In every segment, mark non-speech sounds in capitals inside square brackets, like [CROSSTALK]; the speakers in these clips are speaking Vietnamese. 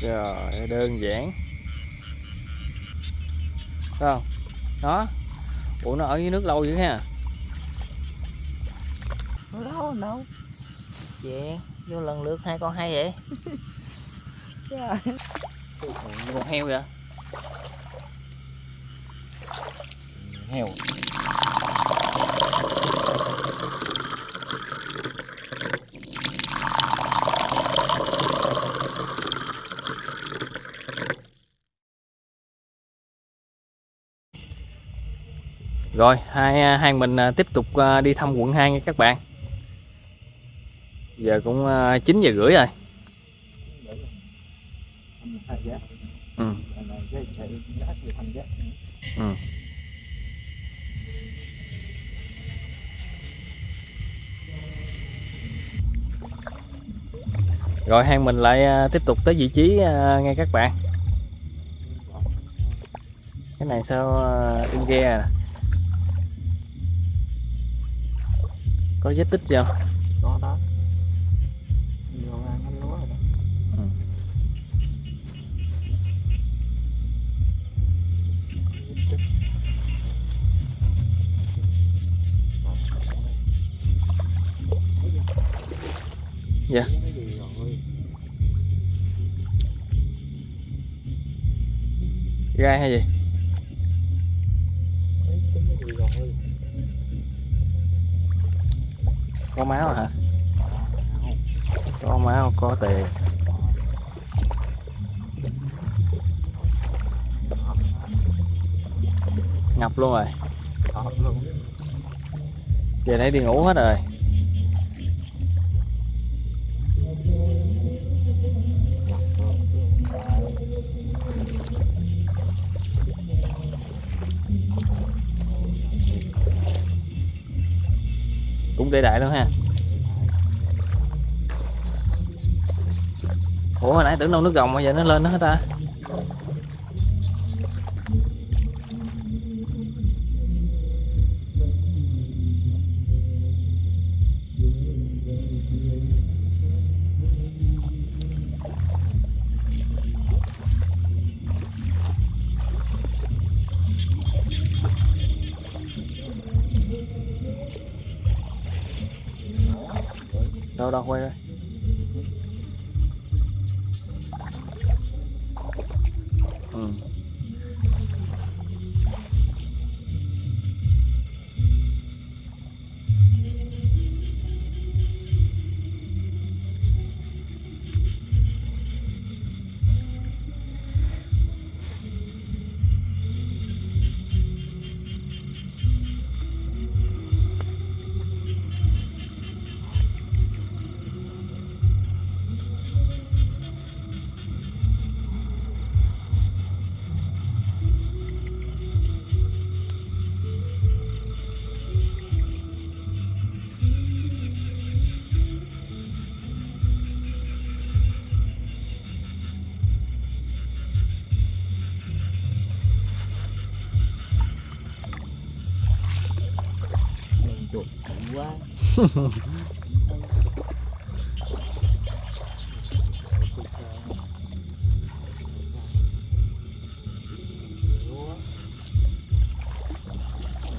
trời đơn giản. Thấy không? Đó. Ủa nó ở dưới nước lâu dữ ha. Lâu đâu. Vậy vô lần lượt hai con hay vậy? [LAUGHS] Trời. Con heo vậy? Heo Rồi, hai à, hai mình à, tiếp tục à, đi thăm quận 2 nha các bạn. Giờ cũng 9 giờ rưỡi rồi. Ừ. Ừ. Rồi hai mình lại tiếp tục tới vị trí ngay nghe các bạn. Cái này sao in ghe à? Có vết tích gì không? có đó vô ăn ăn lúa rồi đó Ừ. Dạ. Gai hay gì? Có máu hả? Có máu, có tiền. Ngập luôn rồi. về nãy đi ngủ hết rồi. Cũng để đại luôn ha. Ủa, hồi nãy tưởng đâu nước gồng bây giờ nó lên đó hết ta. Đâu đâu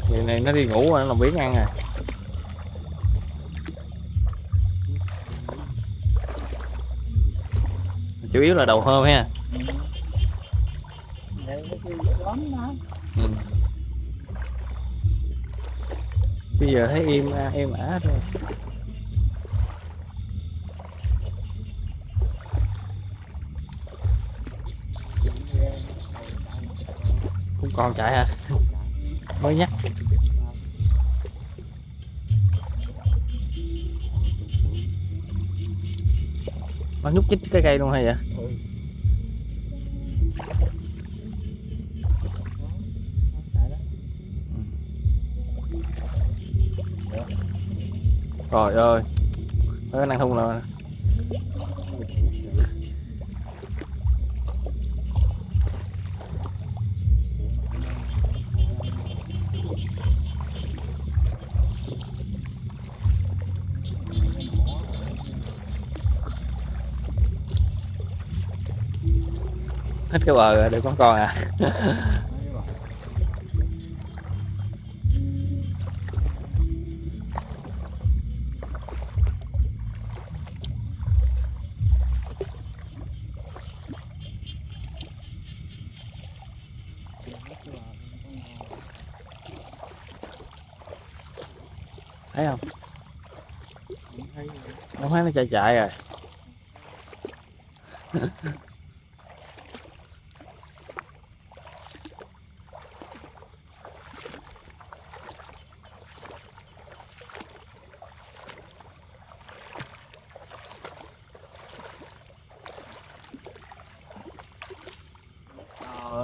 người này nó đi ngủ rồi, nó làm biến ăn à. Chủ yếu là đầu hôm ha đi lắm đó Ừ. Bây giờ thấy im à, em ả rồi. Cũng còn chạy hả? Mới nhắc. Nó nhúc nhích cái cây luôn hay vậy? Trời ơi. Có năng thun rồi. hết cái bờ rồi được con con à [LAUGHS] chạy chạy rồi.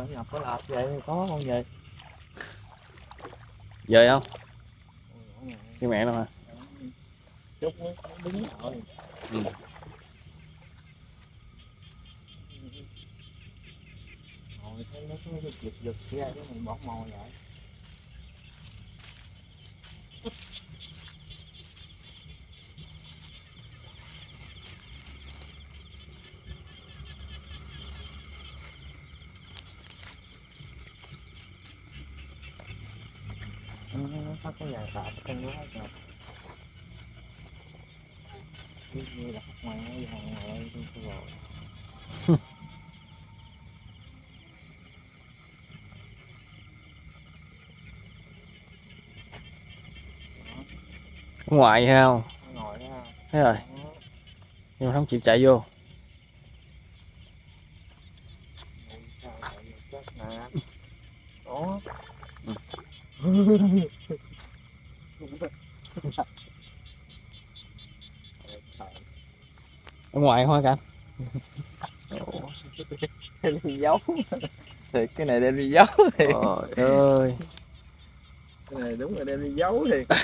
Nhập có lạp vậy có con gì? Dời không? Cái mẹ nó hả chút đứng rồi Ừ. ngồi thấy nó có cái giật giật kia cái mình bỏ mồi vậy nó nó có cái dài tạp ở trong đó hết rồi cái như là ngoài nó hàng ngoài tôi có rồi ở ngoài thấy không thấy rồi. Đó nhưng mà không chịu chạy vô. Đó ở ngoài hoa đem đi giấu thì cái này đem đi giấu thì. Trời ơi. Cái này đúng là đem đi giấu thì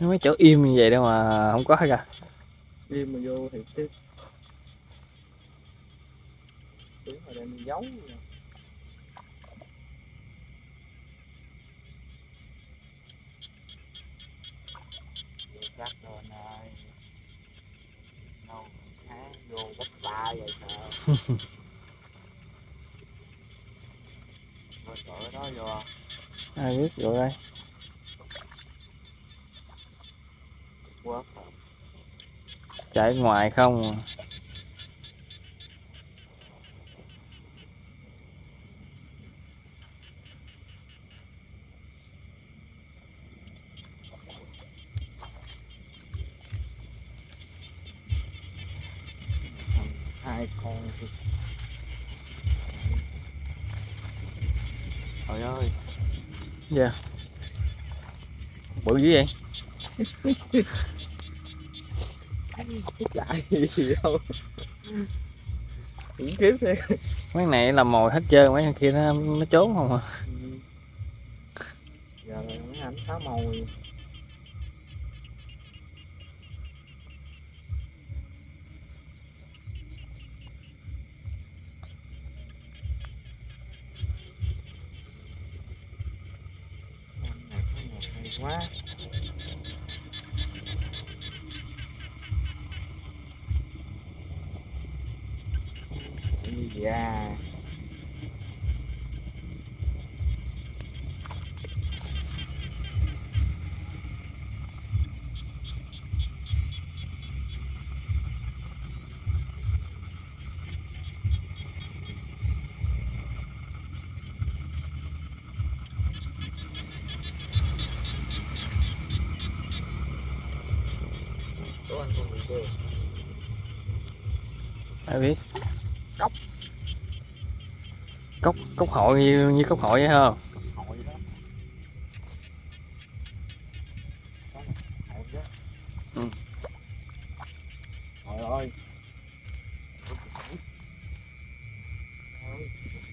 mấy chỗ im như vậy đâu mà không có hết à im mà vô thì tiếp. đúng mà đem mình giấu rồi. Vô chắc rồi này đâu tháng vô bắt ba vậy sao? Rồi chỗ đó vô à? ai biết rồi đây? Chạy ngoài không à. Hai con trời ơi. Bự dữ vậy? Chạy gì đâu khủng khiếp thế. Mấy này làm mồi hết trơn mấy thằng kia nó, nó trốn không à? Giờ là mấy anh phá mồi quá. Yeah cốc hội như, như cốc hội vậy không Ừ.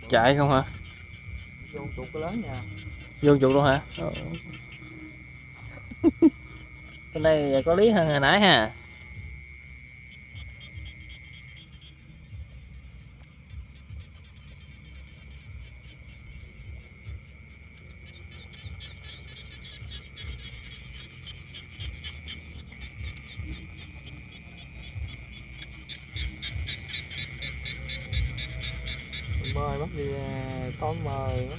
Chạy không hả Vô chuột cái lớn nha. vô chuột luôn hả bên đây có lý hơn hồi nãy ha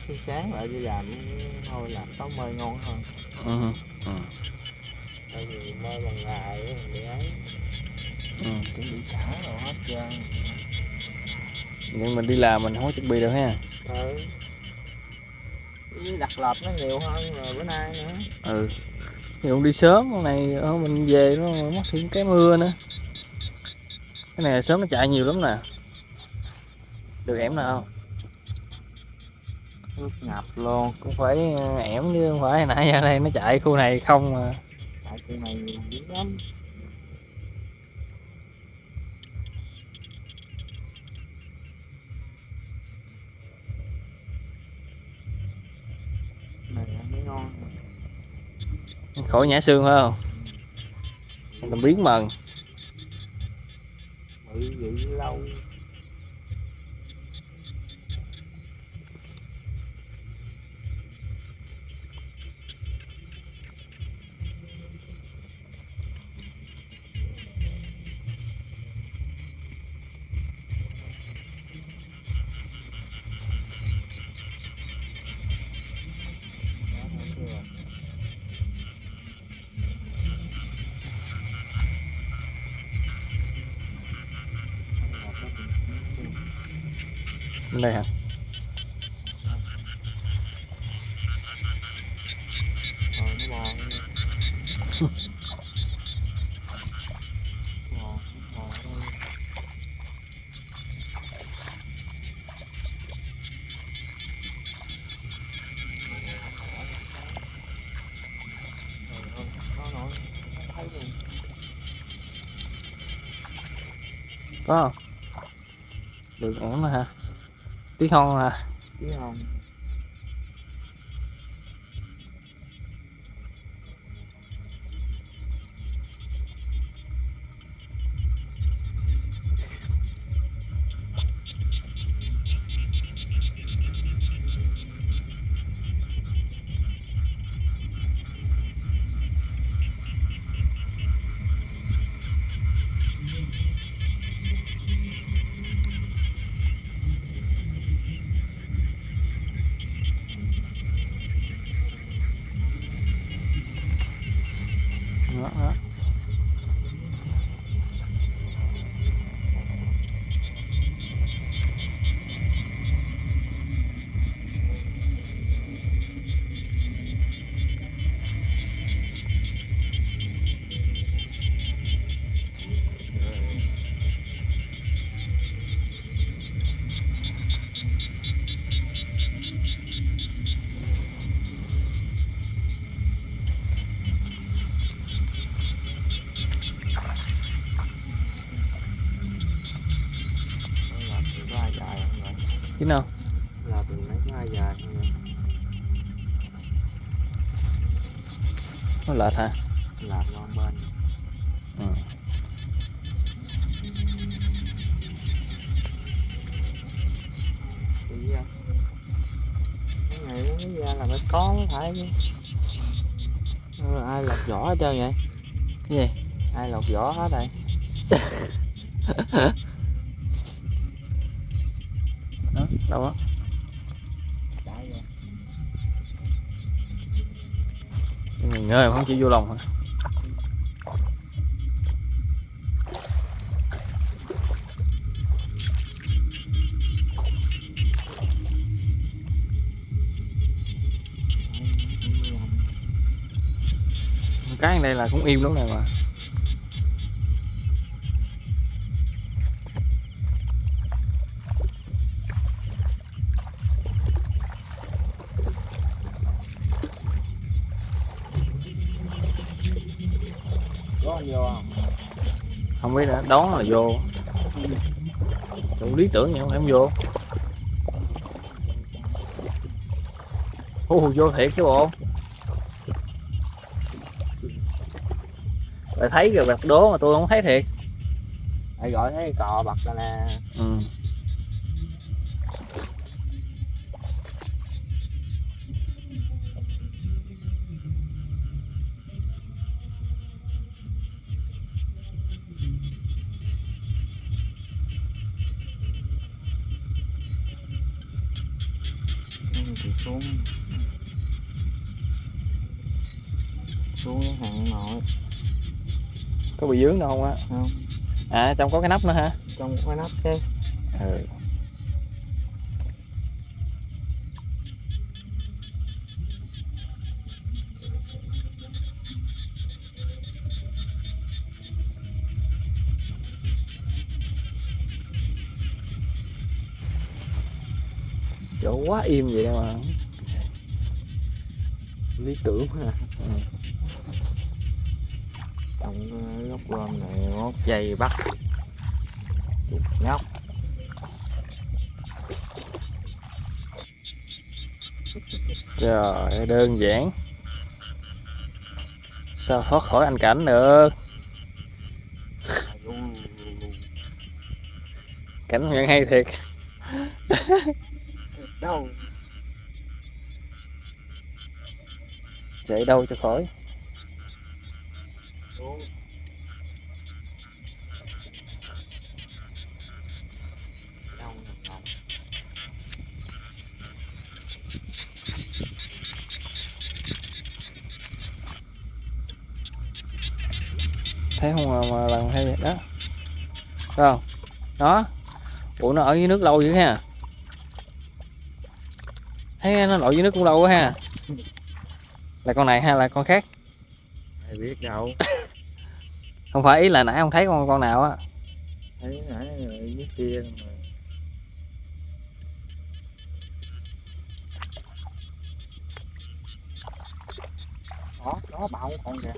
khi sáng lại đi làm thôi làm tối mơi ngon hơn. Ừ. Ừ. tại vì mơi bằng ngày mình bị ấy Ừ. chuẩn bị sẵn rồi hết trơn. Nhưng mình đi làm mình không có chuẩn bị được ha. Ừ. Đặt lợp nó nhiều hơn rồi bữa nay nữa. Ừ. Thì cũng đi sớm con này mình về nó mất thêm cái mưa nữa. Cái này sớm nó chạy nhiều lắm nè. Được ẻm nào không nước ngập luôn cũng phải ờ, ẻm chứ không phải. Nãy ra đây nó chạy khu này không mà. Tại khu này dữ lắm. Này ăn mới ngon. Khỏi nhả xương phải không? Làm biến mần. Bự dữ lâu có không? Được ổn rồi hả? Tí hon hả? Tí hon lệch hả Là con bên. ừ. Cái này nó mới ra là phải có phải chứ. Ai lọc vỏ hết trơn vậy? cái gì Ai lọc vỏ hết đây? đó [LAUGHS] đâu á người ngơi không chịu vô lòng thôi. cái đây là cũng im lắm này mà không biết nữa đón là vô. Tụi lý tưởng vậy không? Em vô. Ồ, vô thiệt chứ bộ. Bạn thấy kìa bạc đố mà tôi không thấy thiệt. Ai gọi thấy cò bật ra nè. ừ. Nội có bị dướng đâu không á? Không. À trong có cái nắp nữa hả? Trong cái nắp cái ừ. Chỗ quá im vậy đâu mà. Lý tưởng ha Ừ. trong cái gốc rơm này mốt dây bắt chuột nhóc. Trời đơn giản. Sao thoát khỏi anh cảnh được? Cảnh nhận hay thiệt. Đâu? Chạy đâu cho khỏi thấy không mà, mà lần hay vậy đó. Thấy không đó. Ủa nó ở dưới nước lâu dữ ha. Thấy nó lội dưới nước cũng lâu quá ha. Là con này hay là con khác? Ai biết đâu. [COUGHS] Không phải ý là nãy không thấy con con nào á. Thấy nãy dưới kia mà. Đó đó bao con kìa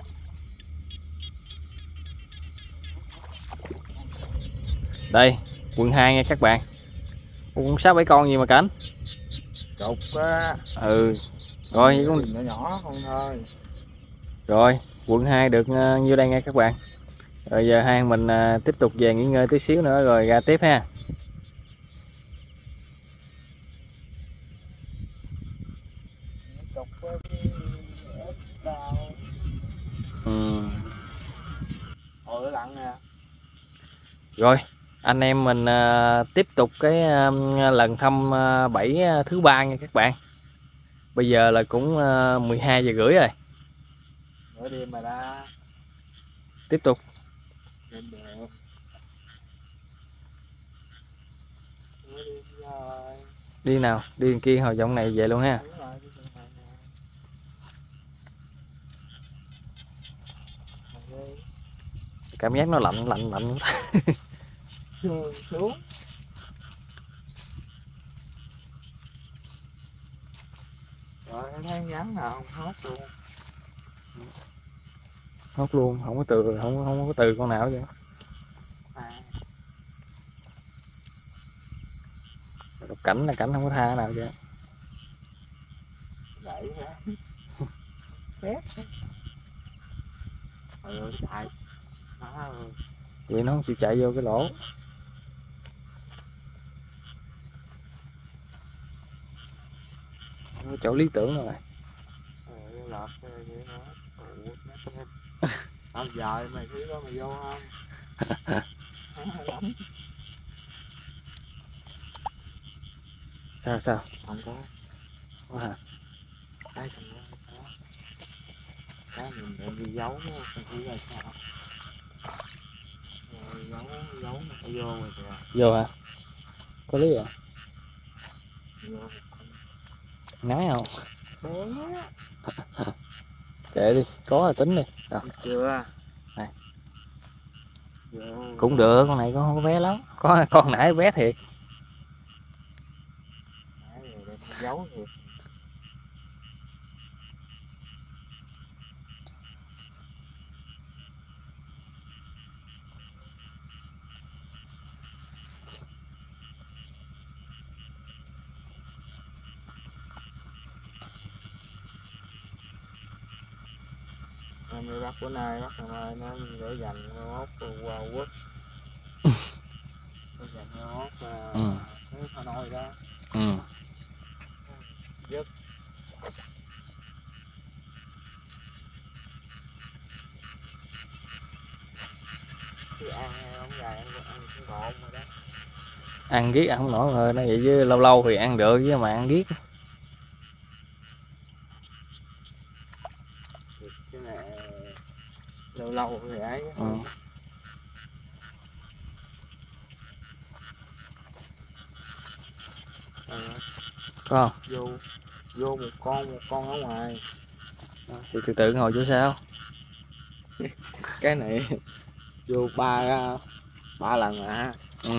đây quận 2 nha các bạn. Cũng sáu bảy con gì mà cảnh? Chục á. Ừ rồi cũng nhỏ nhỏ không thôi. Rồi quận 2 được uh, nhiêu đây nha các bạn? Rồi giờ hai mình à, tiếp tục về nghỉ ngơi tí xíu nữa rồi ra tiếp ha. Ừ. rồi anh em mình à, tiếp tục cái lần thăm à, bẫy à, thứ ba nha các bạn. Bây giờ là cũng à, 12 giờ rưỡi rồi. Nửa đêm mà ra tiếp tục. Đêm được. Đi nào đi kia hồi vọng này về luôn ha. Cảm giác nó lạnh lạnh lạnh [LAUGHS] Xuống xuống. Rồi em thấy ngắn nào không hết luôn. Hốt luôn không có từ không không có từ con nào vậy à, cảnh là cảnh không có tha nào vậy ra phép. Trời ơi chạy. Ơi. Vậy nó không chịu chạy vô cái lỗ chỗ lý tưởng rồi. Nó tao giờ mày thấy đó mày vô không? Sao sao? Không có. Có hả? cái thằng đó có. Cái mình để đi giấu nó không biết là sao? Rồi giấu giấu nó phải vô rồi kìa. Vô hả? Có lý à? Vô ngái không? [LAUGHS] Kệ đi có là tính đi. Rồi, chưa. Này. cũng được con này con không có bé lắm. Có con nãy bé thiệt. Giấu thì Hôm nay bắt bữa nay bắt ngày mai nó để dành mốt qua quốc. [LAUGHS] Để dành mốt Ừ. Hà Nội đó. Ừ. Dứt chứ ăn không dài ăn ăn cũng ngọn rồi đó ăn giết ăn không nổi rồi nó vậy chứ lâu lâu thì ăn được chứ mà ăn giết lâu thì ấy ừ. Ờ, có không vô vô một con một con ở ngoài thì từ từ ngồi chỗ sao? [LAUGHS] Cái này vô ba ba lần à. ừ.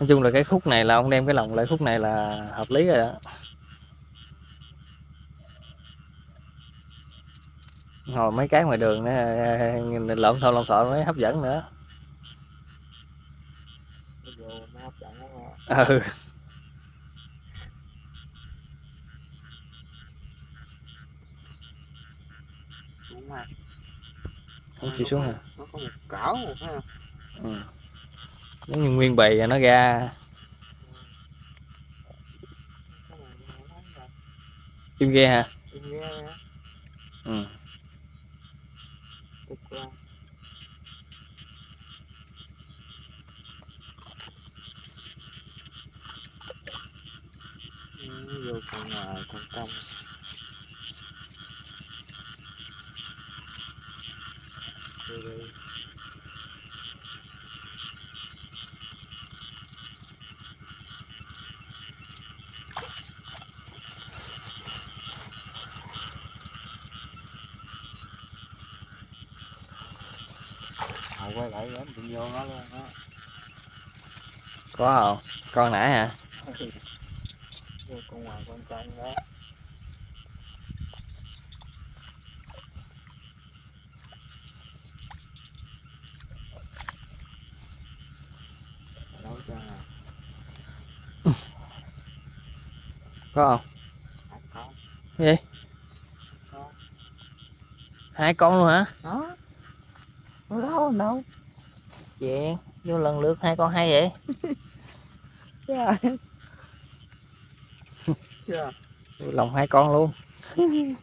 nói chung là cái khúc này là ông đem cái lồng lại khúc này là hợp lý rồi đó. Ngồi mấy cái ngoài đường nó lộn thon lộn thọn mới hấp dẫn nữa. Ừ xuống mà không chịu xuống hả? Nó có một cỡ một ha. Ừ. nếu như nguyên bì nó ra. Chim ghe hả? Em nghe nè, ừ. Ừ, vô con ngoài con trong vô quay lại em tự vô nó luôn á. Có không? Con nãy hả vô con ngoài con trong đó đâu cho à có không? Con Gì? Con. hai con luôn hả? Đó. Đâu đâu đâu. Chuyện vô lần lượt hai con hay vậy. [LAUGHS] Chưa chưa. Vô lòng hai con luôn. [LAUGHS]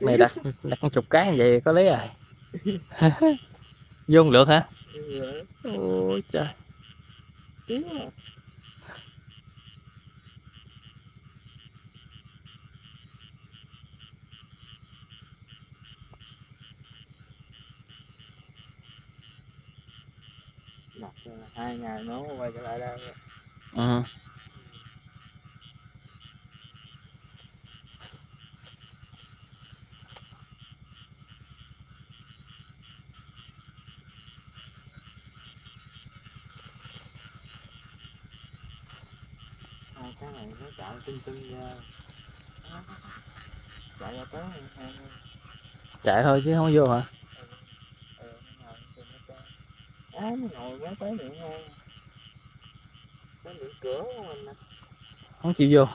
Này đặt đặt một chục cái như vậy có lý rồi. [LAUGHS] Vô lượt hả? Ôi trời Tiếng à. đặt cho là hai ngày nó quay trở lại đây ừ. hai cái này nó chạy tinh tinh ra. Chạy ra tới chạy thôi chứ không vô hả ờ nó ngồi trên nó chơi á nó ngồi quá tới miệng ngang tới miệng cửa của mình nè. Không chịu vô.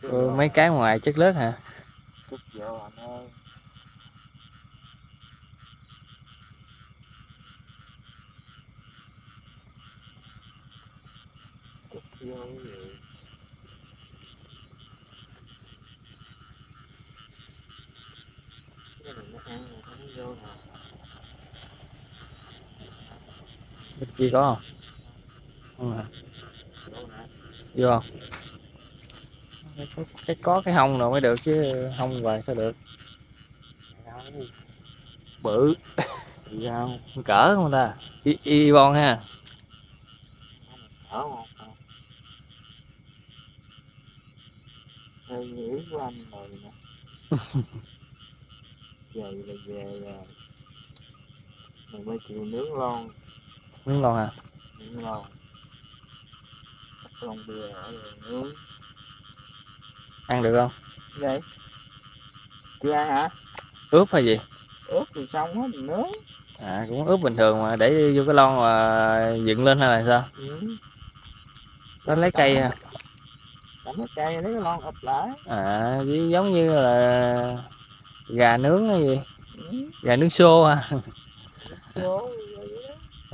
Ừ, mấy cái ngoài chất lớt hả? Chút vô anh ơi. Chút vô gì cái này nó ăn rồi nó vô nào kia có không? Không hả? Vô không? Cái, cái có cái hông rồi mới được chứ hông hoài sao được. Bự. Đi đâu cỡ không ta? Y, y bon ha ở một không hơi nghĩ của anh rồi nè về là về rồi mình mới chịu nướng lon miếng lon hả nướng lon lon bia ở nướng ăn được không? Đây chưa ăn hả? Ướp hay gì? Ướp thì xong hết mình nướng à cũng ướp bình thường mà để vô cái lon mà dựng lên hay là sao? Ừ. nó lấy cây ha cầm cái cây lấy cái lon ụp lại. À giống như là gà nướng hay gì? Ừ. gà nướng xô ha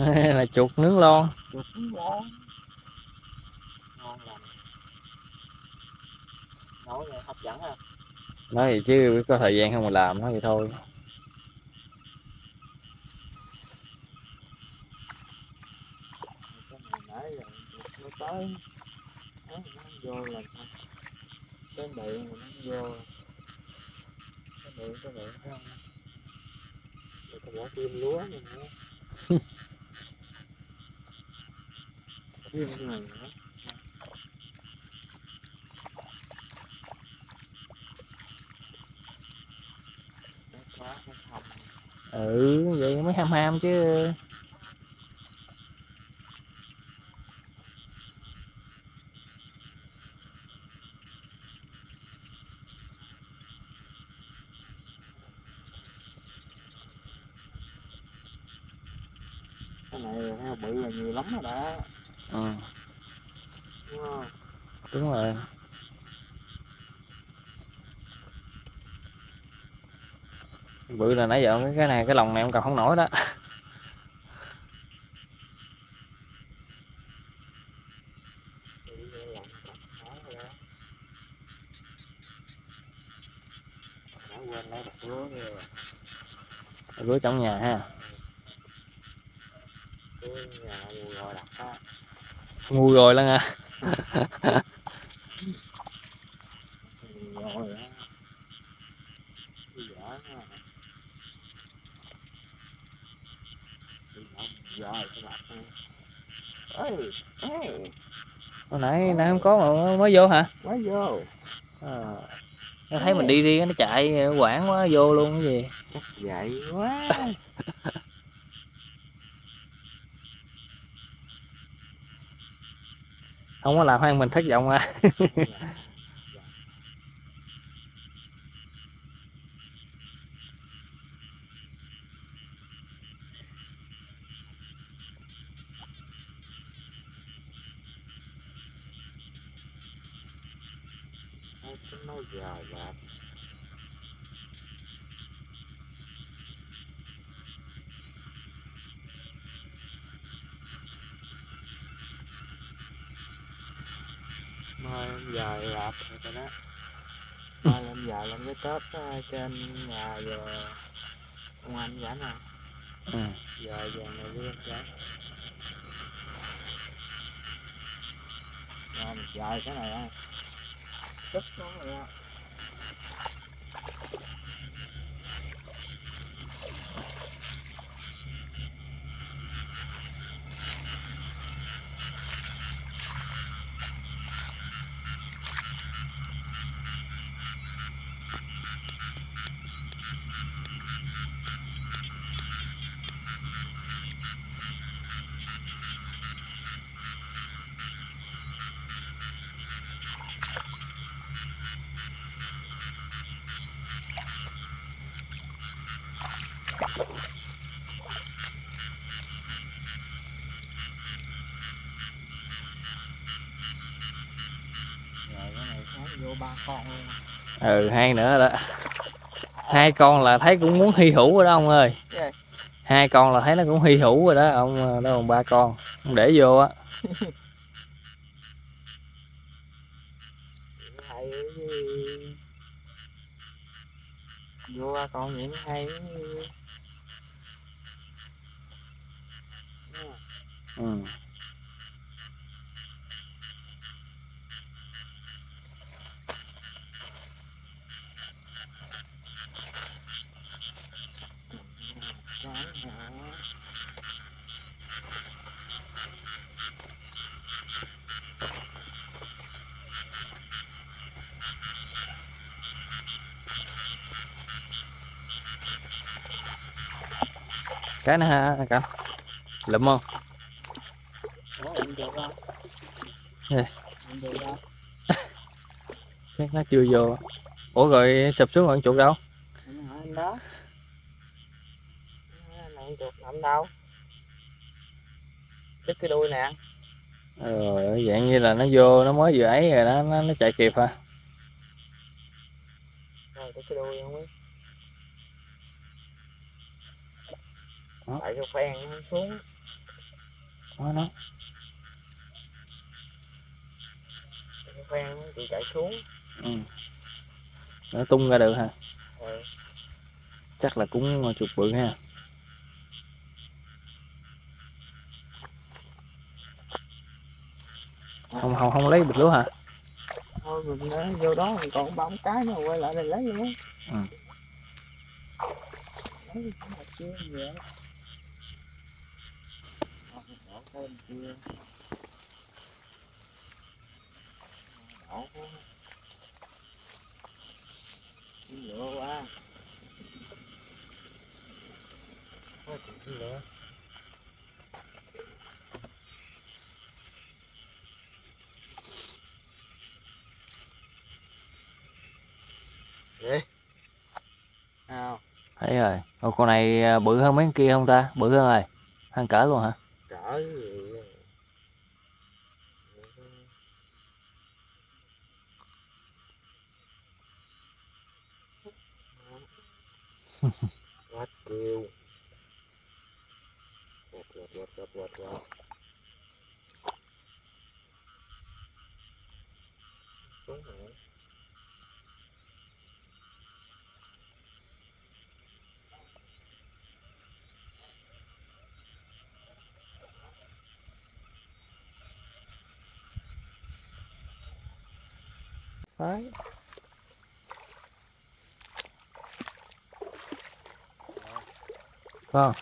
[LAUGHS] là chuột nướng lon. Chuột cũng ngon ngon lành. Nấu nghe hấp dẫn ha. Nói gì chứ có thời gian không mà làm nói vậy thôi. Tới. Nó vô là cái mà nó vô. Cái miệng cái thấy không? Rồi còn bỏ tim lúa này nữa [LAUGHS] này nữa ừ vậy mới ham ham chứ. Cái này bự là nhiều lắm rồi đó ừ, đúng không đúng rồi. Bự là nãy giờ cái- cái này cái lòng này ông cầm không nổi đó. Lúa trong nhà ha. Rồi ngu rồi lắm nha [LAUGHS] rồi á cái dở nó ơi ê hồi nãy nãy không có mà mới vô hả? Mới vô. À, nó thấy mình đi đi nó chạy quảng quá vô luôn cái gì? Chắc vậy quá. [LAUGHS] Không có làm hai mình thất vọng à [LAUGHS] Hai cái nói dài bạc mai em dài lạp rồi đó mai em dài làm cái tết á, trên nhà giờ ông anh giả nè ừ. giờ giờ này đi giả rồi dài cái này á rất nó rồi cái này sáng vô ba con luôn ừ hai nữa đó. Hai con là thấy cũng muốn hy hữu rồi đó ông ơi. Gì? hai con là thấy nó cũng hy hữu rồi đó ông đó còn ba con. Ông để vô á hay chứ vô ba con vậy nó hay ừ. Chán hả? Cái nữa ha cảnh lụm không? Chắc nó chưa vô. Ủa rồi sụp xuống rồi chuột đâu? Đó Cái này nằm đâu Đứt cái đuôi nè rồi dạng như là nó vô nó mới vừa ấy rồi đó nó, nó chạy kịp hả? Rồi đứt cái đuôi không biết Đó. Tại cái phen nó xuống. Đó, nó? Cái phen tự chạy xuống. Ừ. nó tung ra được hả? Rồi chắc là cũng chuột bự ha. Không không không lấy bịch lúa hả? Thôi mình ờ, vô đó mình còn bốn cái nữa quay lại đây lấy luôn. Ừ lấy cái mặt kia vậy Ờ, bỏ cái bên kia quá. Quá chịu nữa Vậy Nào thấy rồi Ồ, con này à, bự hơn mấy con kia không ta? Bự hơn rồi. Ăn cỡ luôn hả cỡ gì quá kêu quạt quạt quạt quạt quạt quạt xuống rồi Đấy. Không?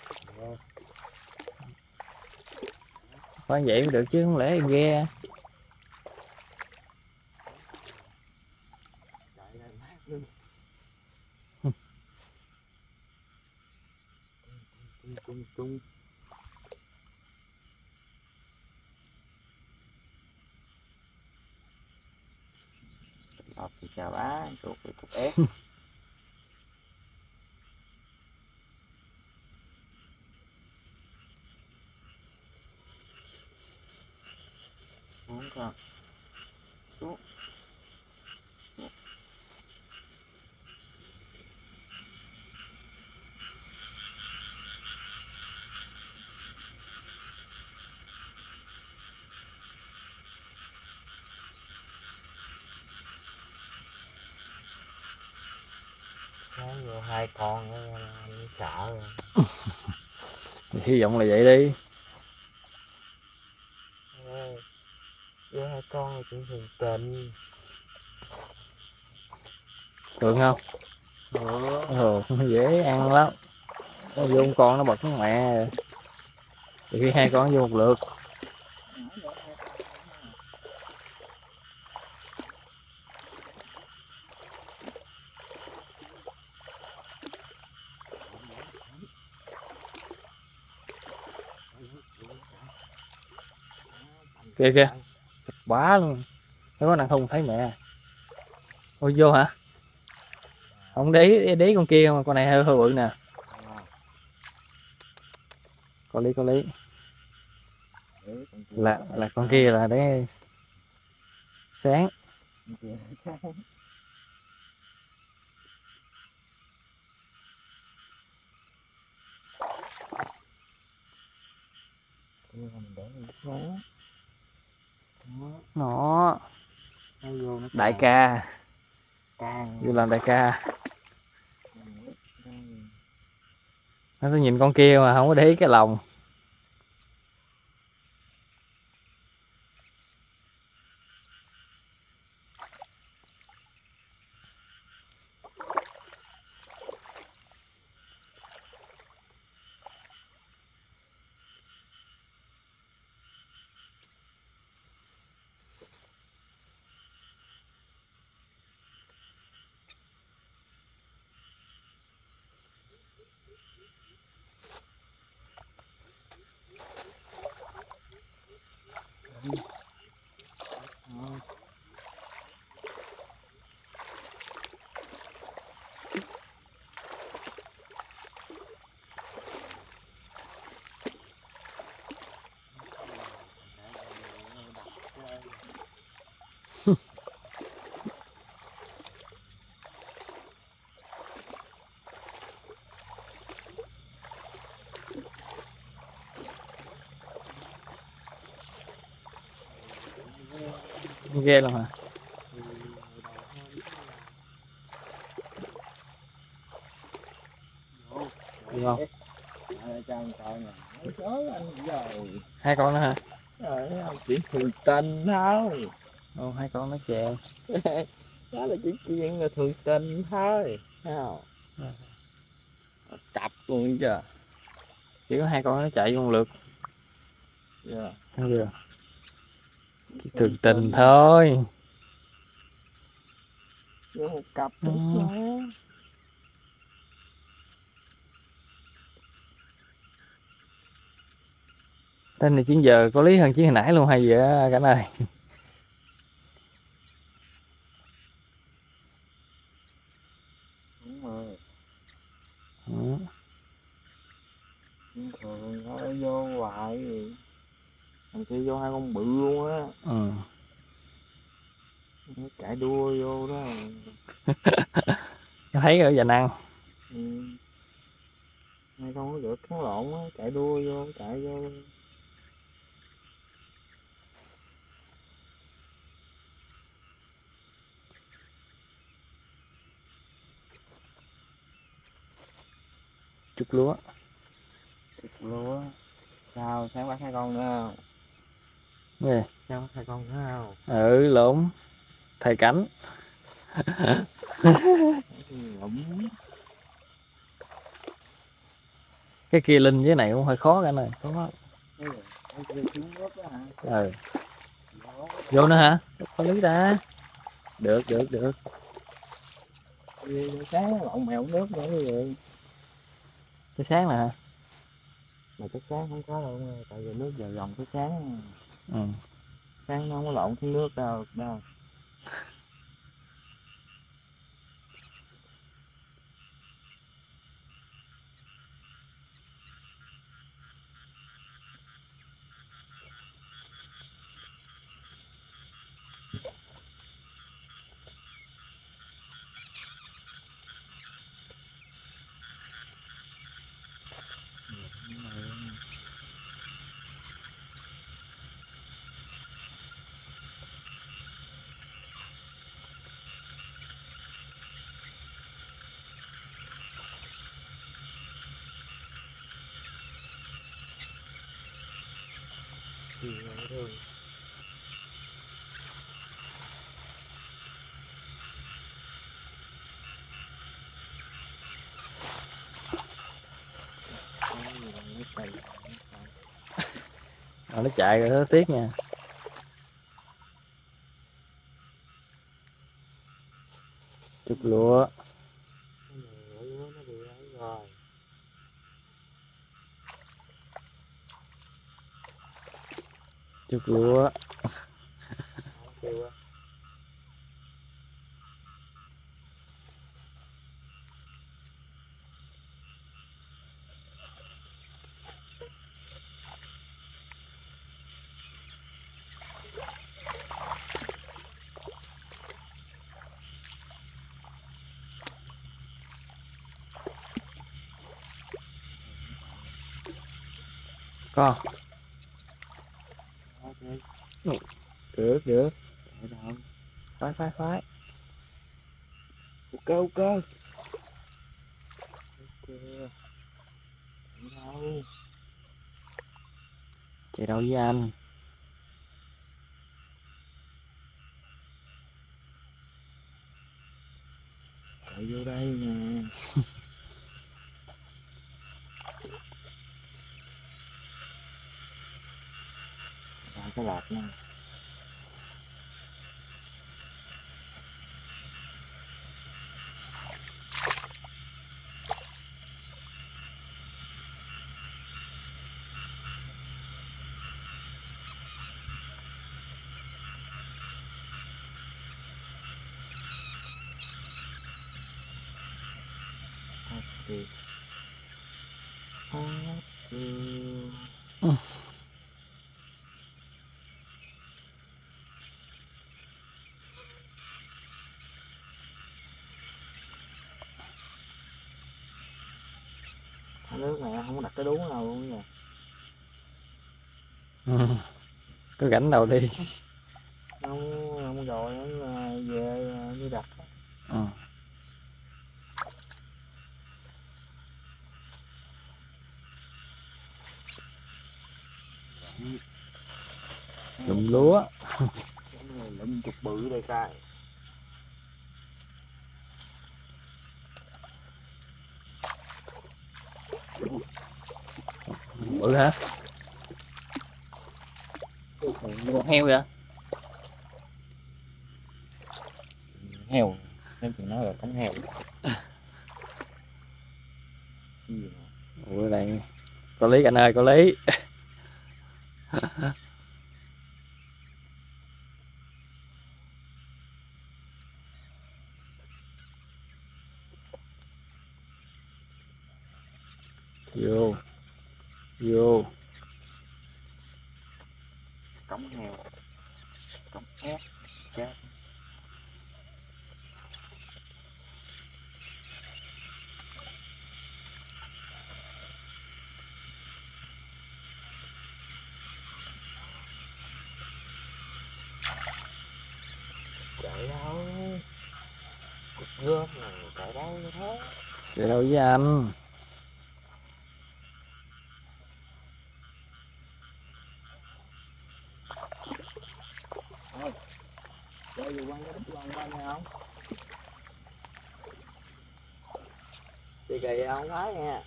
Phải vậy được chứ không lẽ ghe tung Học thì chào bá, chuột thì chuột ép [LAUGHS] Xuống con Xuống Sáng vô hai con anh sợ. Hy vọng là vậy đi. Ê, Vô hai con là chuyện thường tình. Được không? Nữa ồ dễ ăn lắm. Nó vô con nó bật nó mẹ. Rồi. Thì khi hai con vô một lượt Kìa, kìa. quá luôn. Nó có năng không thấy mẹ. Ôi vô hả? Không để ý để ý con kia mà con này hơi hơi bự nè. Có lý có lý. Là là con kia là để sáng nó đại ca. Vô làm đại ca. Nó tôi nhìn con kia mà không có để ý cái lòng ghê lắm hả? Được không hai con nữa hả? Chuyện thường tình thôi Ồ, hai con nó chèo đó là chỉ chuyện là thường tình thôi không Ừ. cặp luôn chứ chỉ có hai con nó chạy một lượt. Yeah. thấy thường tình thôi. Cặp Ừ. tên này chiến giờ có lý hơn chiến hồi nãy luôn hay vậy á, cả ơi đúng rồi ừ. thường nó vô hoài gì thằng kia vô hai con bự luôn á Ừ. nó chạy đua vô đó Em thấy rồi dành ăn ừ. hai con nó được cắn lộn á chạy đua vô chạy vô. Chút lúa. Lúa. Sao sáng bắt hai con nữa không? Nè sáng bắt hai con nữa không? Ừ lộn. Thầy cảnh [LAUGHS] cái kia linh với này cũng hơi khó cả này khó cái cái ừ. Vô nữa hả? Có lý ta. Được được được. Sáng lộn mèo nước nữa cái gì? Cái sáng hả? Mà cái sáng không có đâu tại vì nước giờ dòng cái sáng. Ừ. sáng nó không có lộn xuống nước đâu đâu nó chạy. Rồi nó chạy rồi nó tiếc nha chút lúa Cái này ở dưới nó bị ấy rồi chút lúa Không có ok được được. Phái phái phái ok ok ok chạy đâu? Chạy đâu với anh? Chạy vô đây nè. [LAUGHS] Cái lọt nha nước này không có đặt cái đuống nào luôn nha ừ. có rảnh đâu đi [LAUGHS] nó không, không rồi nó là về à, đi đặt á. ừ. lụm lúa Đúng rồi, lụm Đừng chục bự đây coi bự hả? Như con heo vậy? Heo nếu chị nói là cống heo. Ủa đây có lý anh ơi có lý vô vô. Cống heo. Cống ép chết chạy đâu? Cục này chạy đâu thế chạy đâu với anh Chơi dù quăng cái đít quăng qua nghe không? Chị kỳ không phải nha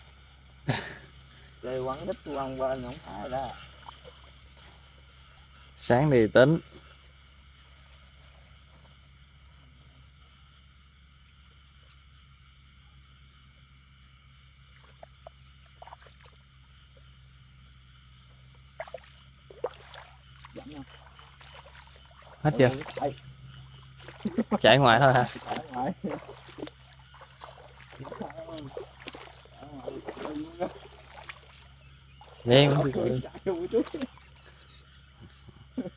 Cái đít quăng bên không phải đó. Sáng thì tính. Hết chưa? Chạy ngoài thôi hả Vậy em Chạy vô chút. [LAUGHS]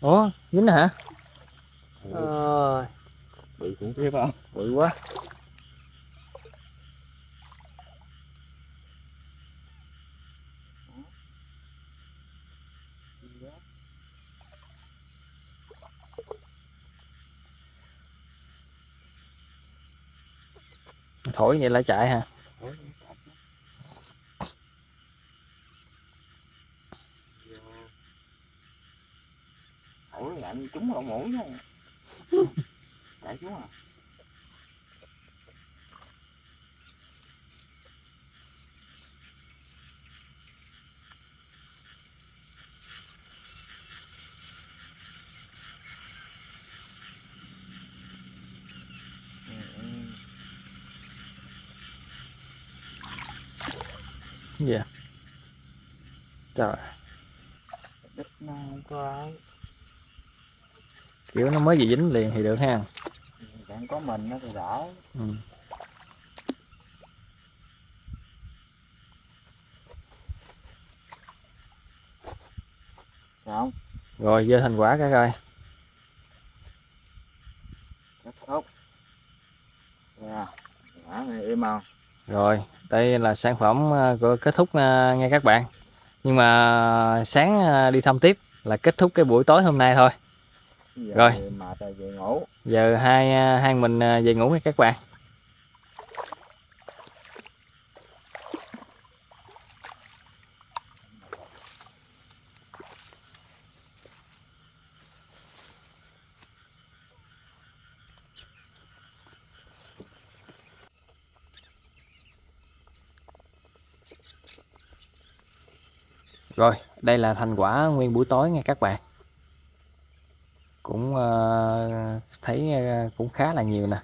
ủa dính hả? Ờ. Bị cũng tiếp không? bự quá. Thổi vậy là chạy hả Ủa lạnh trúng lỗ mũi nha Chạy xuống à Ừ, ừ. gì vậy? Trời. Đất có ấy kiểu nó mới vừa dính liền thì được ha. Chẳng có mình nó thì đỡ. Ừ. Không? rồi dơ thành quả cái coi. Kết thúc Dạ Quả này im không? rồi đây là sản phẩm ờ, của kết thúc ờ, nha các bạn nhưng mà sáng ờ, đi thăm tiếp là kết thúc cái buổi tối hôm nay thôi. Giờ Rồi. Mệt rồi về ngủ. Giờ hai ờ, hai mình ờ, về ngủ nha các bạn Rồi, đây là thành quả nguyên buổi tối nha các bạn. Cũng uh, thấy uh, cũng khá là nhiều nè.